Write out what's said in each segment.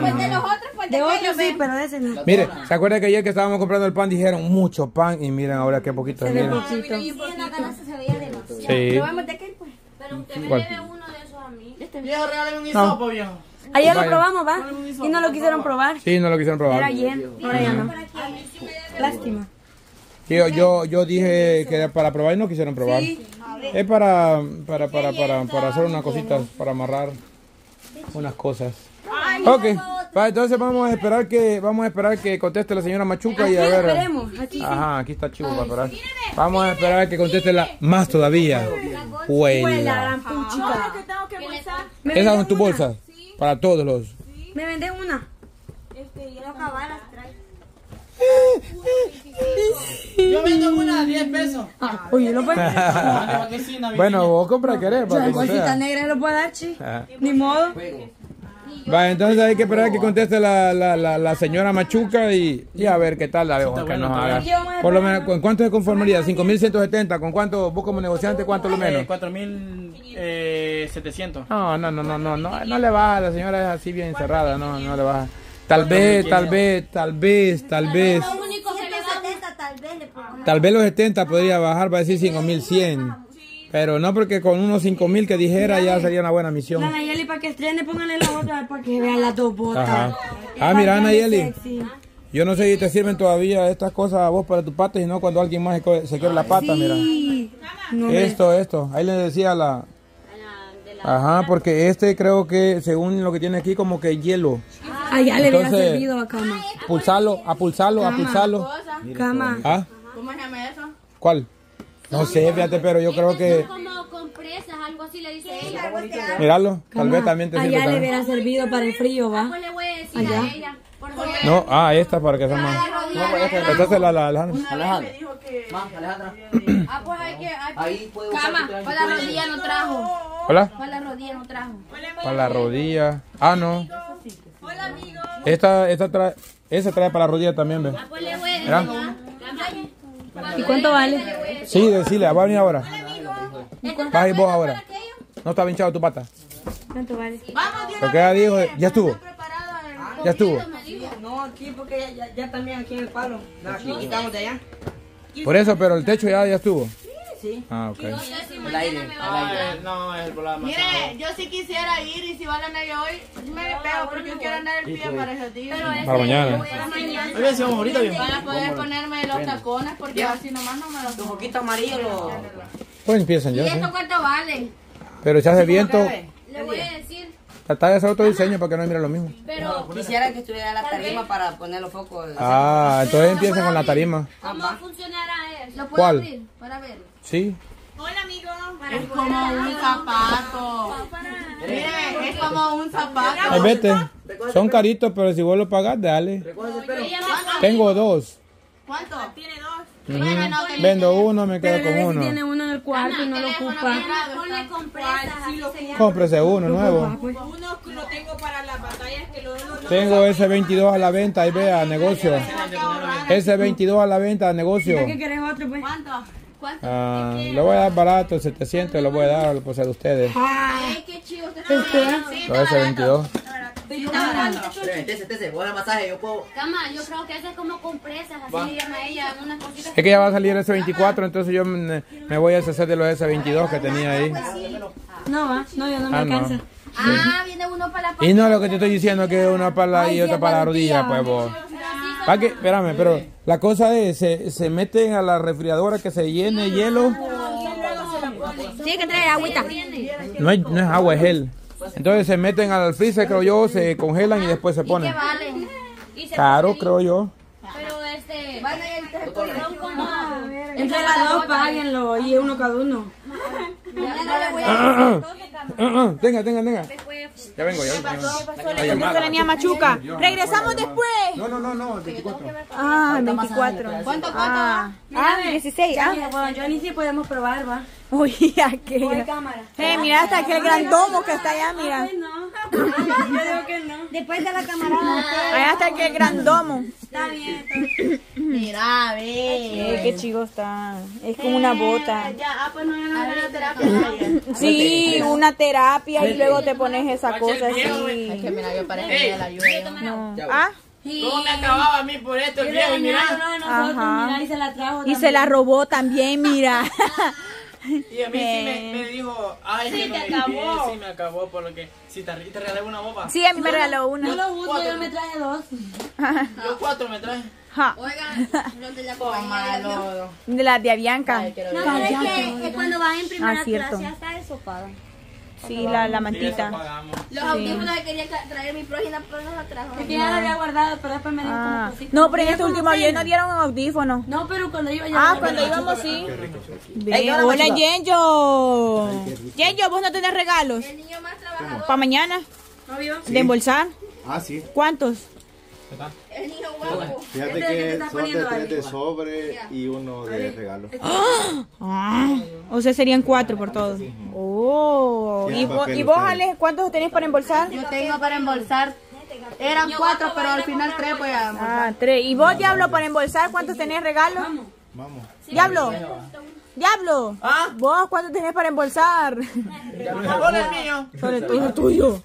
Pues de los otros, pues de, De otros sí, pero de ese no. Mire, ¿se acuerda que ayer que estábamos comprando el pan dijeron mucho pan? Y miren ahora qué poquito. Se ve poquito. Y en la canasta se veía demasiado. Sí. Probamos de aquel, pues. Pero usted me debe uno de esos a mí. Viejo, regálame un hisopo, viejo. Ayer lo probamos, ¿va? Y no lo quisieron probar. Sí, no lo quisieron probar. Era ayer, ahora ya no. Lástima. Yo, yo, yo dije que era para probar y no quisieron probar. Es para, para, para, para, para hacer unas cositas, para amarrar unas cosas. Ok, va, entonces vamos a esperar que vamos a esperar que conteste la señora Machuca y a ver. Esperemos. Aquí. Ajá, aquí está chivo para esperar. Vamos a esperar que conteste la más todavía. Huela. Esas son tus una. bolsas para todos los. Me venden una. Yo vendo una a 10 pesos. Ah, oye, lo puedes. Bueno, vos compra querés para La que bolsita negra lo puedo dar, chi. Ajá. Ni modo. Va, entonces hay que esperar que conteste la, la, la, la señora Machuca y, y a ver qué tal la dejo que nos haga. Por lo menos, ¿con cuánto se conformaría? 5.170, ¿con cuánto vos como negociante, cuánto lo menos? Eh, 4700. No, no, no, no, no, no, no le baja, la señora es así bien cerrada, no, no le baja. Tal vez, tal vez, tal vez, tal vez, Lo único que le va 170 tal vez los 70 podría bajar para decir 5.100. Pero no porque con unos 5.000 que dijera ya sería una buena misión. La Nayeli para que estrene, pónganle la otra para que vean las dos botas. Ajá. Ah, mira, Nayeli. Yo no sé si te sirven todavía estas cosas a vos para tu pata, sino cuando alguien más se quiere la pata, mira. Sí. No me- Esto, esto. Ahí le decía la... Ajá, porque este creo que según lo que tiene aquí como que hielo. Ah, ya le hubiera Entonces- servido a cama. Pulsarlo, a pulsarlo, a pulsarlo. Cama. ¿Ah? ¿Cómo se llama eso? ¿Cuál? No sé, fíjate, pero yo creo que... Como compresas, algo así le dice ella. Míralo, tal vez también te sirve Allá le hubiera servido para el frío, ¿va? Pues le voy a decir Allá. a ella. No, ah, esta para que sea más... Esta es la, la, la- Alejandra. Más, Alejandra. Ah, pues hay que. Hay Ahí usar Cama, para la rodilla no trajo. Hola. Para la rodilla no trajo. Para la rodilla. Ah, no. Esta, esta trae... Esa trae para la rodilla también, ve. Pues le voy a decir. ¿Y cuánto vale? Sí, decile, va a venir ahora. Vas a ir vos ahora. No está hinchado tu pata. ¿Cuánto vale? Porque ella dijo, ya estuvo. Ya estuvo. No, aquí porque ya, ya, ya también aquí en el palo. Aquí quitamos de allá. Por eso, pero el techo ya, ya estuvo. Sí. Ah, ok. El aire. el aire. No, es el problema. Mire, yo sí quisiera ir y si va a la nave hoy, me despego porque yo quiero andar el pie para esos días. Para mañana. Para mañana. Muy bien, si vamos ahorita, bien. Para poder ponerme los tacones porque así nomás no me los Un poquito amarillo lo... Pues empiezan ¿Y ya. esto sí. cuánto vale? Pero si hace viento, Le voy a decir. trata de hacer otro diseño para que no mire lo mismo. Pero, Quisiera que estuviera la tarima para poner los focos. Ah, entonces empiezan con la tarima. ¿cómo funcionará eso? ¿Lo puedo ¿Cuál? abrir para verlo? Sí. Es como un zapato. Mire, es como un zapato. Ahí vete. Son caritos, pero si vos lo pagas, dale. Tengo dos. ¿Cuánto? Ujú. Vendo uno, me quedo con uno. tiene uno en el cuarto y no lo ocupa. Cómprese uno nuevo. Pues, Uno lo tengo para las batallas que lo Tengo ese 22 a la venta, ahí vea, negocio. Ese 22 a la venta, negocio. ¿Qué querés otro? Pues? ¿Cuánto? Ah, le voy a dar barato, 700, lo voy a dar por ser de ustedes. Ay, qué chido. usted Este, Lo ese 22. Tese, tese, voy a dar masaje, yo puedo... Cama, yo creo que ese es como compresas, así le llama ella, unas cositas. Es que ya va a salir ese 24, entonces yo me, me voy a deshacer de los S22 que tenía ahí. No, va. No, ya no me Ah, no. alcanza. Ah, viene uno para la Y no lo que te estoy diciendo que una para la y otra para la rodilla, pues vos. ¿Para qué? Espérame, pero la cosa es, se, se meten a la refrigeradora que se llene hielo. Sí, que trae agüita. No, es- no es agua, es gel. Entonces se meten al freezer, creo yo, se congelan y después se ponen. Caro, creo yo. Pero este. Entre las dos, páguenlo. Y uno cada uno. Tenga, tenga, tenga. Ya vengo, ya vengo. la niña Machuca. Regresamos después. No, no, no, no, 24. Ah, 24. ¿Cuánto, cuánto? Ah, 16. Ah, bueno, yo ni si podemos probar, va. Uy, aquella. cámara. Eh, mira hasta aquel gran domo que está allá, mira. Yo digo que no. Después de la camarada. Allá está aquel gran domo. Está bien, está bien. Mira, ve. Eh, qué chico está. Es como una bota. Ya, ah, pues no, ya no era terapia. Sí, una terapia y luego te pones esa cosa Es que así. mira, yo parece que la. No. Ah, ¿Cómo me acababa a mí por esto el viejo? Y mira. ajá. Y se la trajo. Y se la robó también, mira. Y a mí sí me, me dijo, ay, que no me acabó. Sí, me acabó por lo que, si te, te regalé una boba. Sí, a mí me regaló Yo una. lo uso, yo me traje dos. Yo cuatro me traje. Ja, Oigan, no te la Toma, lodo. de las de Avianca. Ay, No, pero es que eh, cuando van en primera Ah, cierto. clase ya está desopada. Sí, la, la Sí, mantita. Los audífonos que quería traer mi prójima, pero no la trajo. Es que ya la había guardado, pero después me dio Ah. como cosita. No, pero en este último avión nos dieron audífonos. No, pero cuando iba yo. Ah, cuando íbamos sí. Ven, hola Yenjo. Yenjo, vos no tenés regalos El niño más trabajador, para mañana ¿No de embolsar. Ah, sí. ¿Cuántos? El niño guapo. Fíjate Este que te son de tres de sobre y uno de regalo. Ah, o sea, serían cuatro por todos. Oh. Tiene ¿Y vos, papel y vos usted. Ale, cuántos tenés para embolsar? Yo tengo para embolsar. Eran cuatro, pero al final tres voy a Ah, tres. ¿Y vos, Diablo, para embolsar cuántos tenés regalos? Vamos. Diablo. Diablo. ¿Ah? ¿Vos cuántos tenés para embolsar? Hola el mío. Sobre todo el tuyo.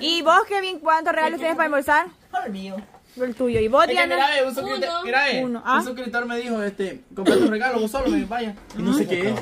¿Y vos, Kevin, cuántos regalos tienes para embolsar? Hola el mío. El tuyo. ¿Y vos, Es que Diana? mira, ve, un suscriptor, mira, Uno. Ah. un suscriptor me dijo, este, compré tu regalo, vos solo me vaya. Y no sé qué es.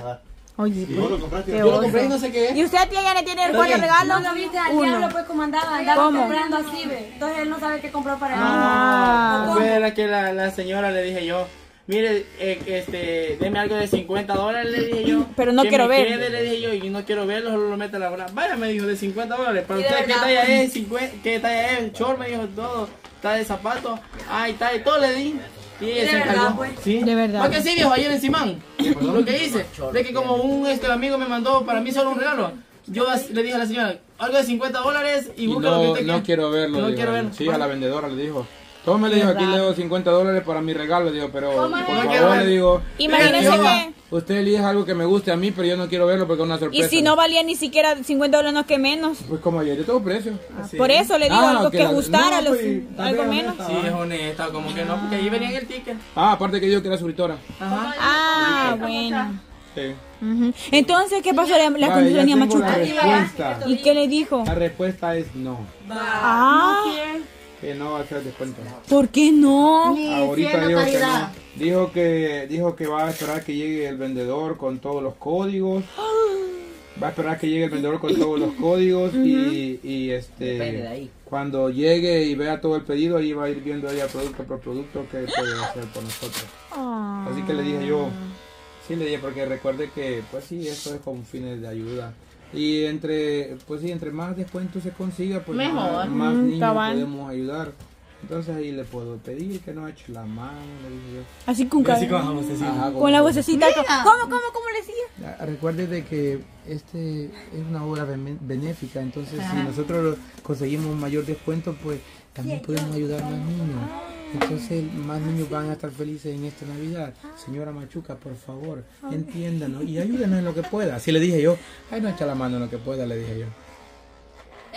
Oye, ¿Y vos lo compraste? Yo lo compré y no sé qué es. ¿Y usted, tía Yana, tiene cuántos bien. regalos? No lo viste al Uno. diablo, pues como andaba, andaba ¿Cómo? comprando así, ve. Entonces él no sabe qué compró para él. Ah. Fue la que la, la señora le dije yo, mire, eh, este, deme algo de 50 dólares, le dije yo. Pero no que quiero me ver. quede, le dije yo, y no quiero verlo, solo lo mete a la hora. Vaya, me dijo, de 50 dólares. ¿Para usted qué talla es? 50, ¿Qué talla es? Short, me dijo todo. Está de zapato. Ay, está de todo, le di. Y ella se encargó. Sí. De verdad. ¿Para que sí, viejo? Ayer en Simán. Lo que hice. De que como un este, amigo me mandó para mí solo un regalo. Yo le dije a la señora, algo de 50 dólares y Y busca lo que no, usted no quiero verlo. No quiero verlo. Sí, a la vendedora le dijo. Tome, le dijo, aquí le doy 50 dólares para mi regalo, le digo, pero por No favor, le digo. Imagínese yo- que... Usted elige algo que me guste a mí, pero yo no quiero verlo porque es una Y sorpresa. si no valía ni siquiera 50 dólares, no que menos. Pues como ayer, yo tengo precio. Por eso le digo Ah, algo que que la- gustara, no, los- pues, algo también menos. Sí, es honesta, como que no, porque ahí venía en el ticket. Ah, aparte que dijo que era suscriptora. Ajá. Ah, bueno. Sí. Entonces, ¿qué pasó? La, la Vale, de la Machuca. ¿Y qué le dijo? La respuesta es no. Ah, Que no va a hacer descuento. ¿por qué no? Ahorita dijo que no. Dijo que, dijo que va a esperar que llegue el vendedor con todos los códigos. Va a esperar que llegue el vendedor con todos los códigos y, y este ahí. cuando llegue y vea todo el pedido ahí va a ir viendo ella producto por producto que puede hacer por nosotros. Así que le dije yo, sí le dije porque recuerde que pues sí, esto es con fines de ayuda. Y entre, pues sí, entre más descuento se consiga, pues Mejor. más, Mm, niños cabal. podemos ayudar. Entonces ahí le puedo pedir que no eche la mano, le dije yo. Así con, ca- Ajá, con la vocecita. ¿Cómo, cómo, cómo le decía? Ah, Recuerde de que este es una obra benéfica, entonces si nosotros conseguimos un mayor descuento, pues también podemos ayudar a más niños. Entonces más niños van a estar felices en esta Navidad. Señora Machuca, por favor, entiéndanos y ayúdenos en lo que pueda. Así le dije yo, ay no echa la mano en lo que pueda, le dije yo.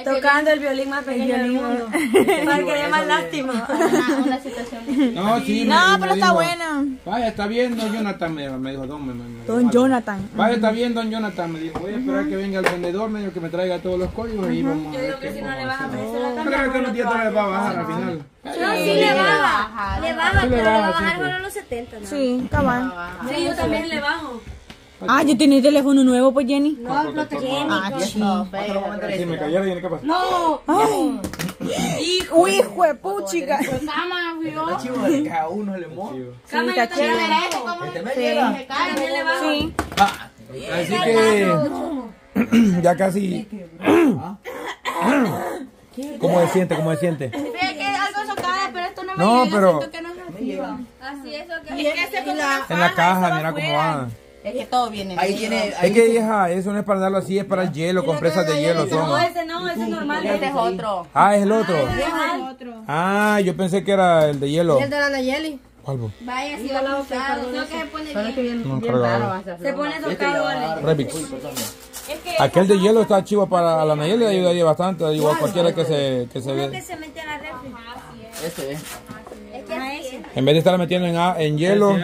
Tocando el violín más pequeño del mundo. Para que dé más lástima. Una, una situación. No, sí, No, me- me pero está dijo, buena. Vaya, está bien, don Jonathan, me, me dijo don, me, me- me- Don Jonathan. Vaya, está bien, don Jonathan, me dijo, voy a esperar que venga el vendedor, me dijo que me traiga todos los códigos y vamos a ver qué Si no le podemos baja hacer. precio, la Creo que unos días todavía va a bajar al final. No, sí le baja. Le baja, pero le va a bajar solo los 70. ¿no? Sí, cabal. Sí, yo también le bajo. Ah, yo tenía teléfono nuevo, pues Jenny. No, no te Ah, sí. Si me cayera, ¿y qué pasa? Ay. Hijo, hijo de puchica. Cama, vio. Que a uno le moja. Sí, está chido. También le bajo. Sí. Así que ya casi. ¿Cómo se siente? ¿Cómo se siente? Ve que algo socada, pero esto no me No, pero- siento que no es así. Así es, ok. En la caja, mira cómo va. Es que todo viene. Ahí bien. tiene. Es Ahí que hija, eso no es para darlo así, es para el hielo, con presas de hielo No, son. ese no, ese es normal. Este es otro. Ah, es el otro. Ah, yo pensé que era el de hielo. de la Nayeli. ¿Cuál? Vaya, si va a usar, creo que se pone bien. No, cargador. Se pone tocado, Ale. Remix. Aquel de hielo está chivo para la Nayeli, le ayudaría bastante, igual cualquiera que se, que se Uno que ve. se mete en la refri. Ese, eh. Es que así. En vez de estar metiendo en, en hielo,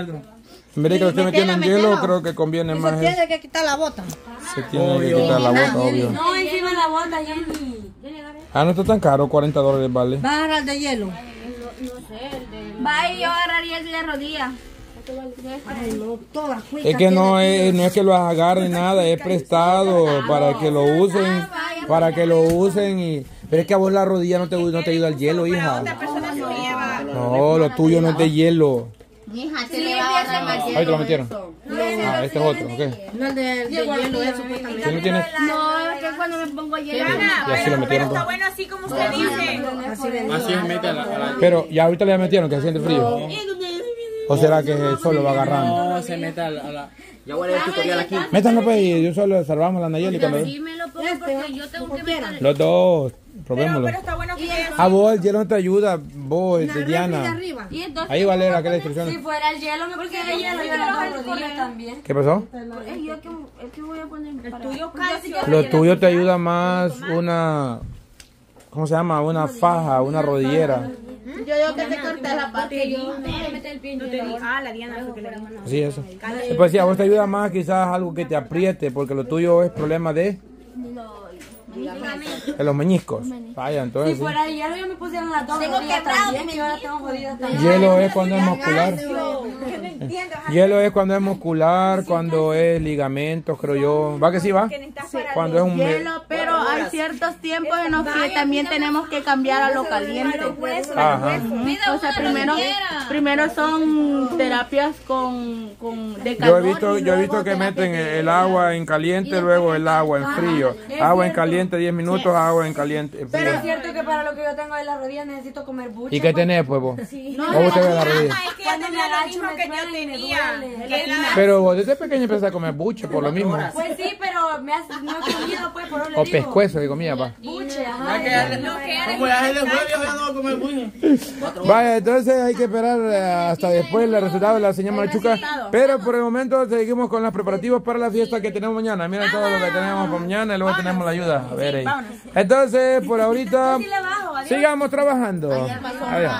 en vez de que esté metiendo en hielo, creo que conviene Se más. es- tiene que quitar la bota. Se tiene que quitar la bota, obvio. No, encima de la bota, Jenny. Ah, no está tan caro, 40 dólares vale. Va a agarrar de hielo. Vaya, yo agarraría el de la rodilla. No, Es que no es, no es que lo agarren nada, es prestado para que lo usen, para que lo usen y... Pero es que a vos la rodilla no te, no te ayuda el hielo, hija. No, lo tuyo no es de hielo. Mija, se le va a agarrar Ahí te lo metieron. Ah, este es otro, ¿ok? No el de, de hielo, eso supuestamente. ¿Sí no tienes? No, es que cuando me pongo hielo. Y así lo metieron. pues. Bueno, así como usted dice. Así es, mete a la, a la- Pero ya ahorita le metieron que se siente frío. ¿O será que solo va agarrando? No, se mete a la... a la- Ya voy a leer el tutorial aquí. Métanlo pues y yo solo salvamos a la Nayeli cuando Sí me lo pongo porque yo tengo que meter. Los dos, probémoslo. Está bueno que A vos el hielo no te ayuda, vos, de Diana. Arriba. Y entonces, Ahí va a leer aquella Si fuera el hielo, me puse el hielo y las dos rodillas también. ¿Qué pasó? yo que, es que voy a poner para... tuyo calcio. Lo tuyo te ayuda más una, ¿cómo se llama? Una faja, una rodillera. Yo digo que te cortes la pata. Yo el. Ah, la Diana. Sí, eso. Pues sí, a vos te ayuda más quizás algo que te apriete, porque lo tuyo es problema de, de los meñiscos. Vaya, entonces fuera el hielo, yo me pusiera las dos también, que yo tengo también. Hielo es cuando es muscular. Hielo es cuando es muscular, cuando es ligamentos, creo yo. ¿Va que sí va? Cuando es un... Hielo, pero hay ciertos tiempos en los que también tenemos que cambiar a lo caliente. Ajá. O sea, primero, primero son terapias con, con de Yo he calor visto, yo he visto que meten de- el agua en caliente, luego el agua en frío. Agua en caliente 10 minutos, agua en caliente en Pero es cierto que para lo que yo tengo en las rodillas necesito comer buche. ¿Y qué tenés, pues vos? ¿Cómo usted ve la rodilla? Es que ella tenía lo mismo que yo tenía. Que era- Pero vos desde pequeño empezaste a comer buche, por lo mismo. Pues sí, pero me hace, no he comido, pues, por le O digo. pescuezo que comía, pa. Buche, Que Como jueves, ya no a comer. Vaya, entonces hay que esperar eh, hasta después el resultado de la señora Machuca. Pero por el momento seguimos con los preparativos para la fiesta que tenemos mañana. Miren todo lo que tenemos para mañana y luego tenemos la ayuda. A ver ahí. Entonces, por ahorita, sigamos trabajando. Adiós.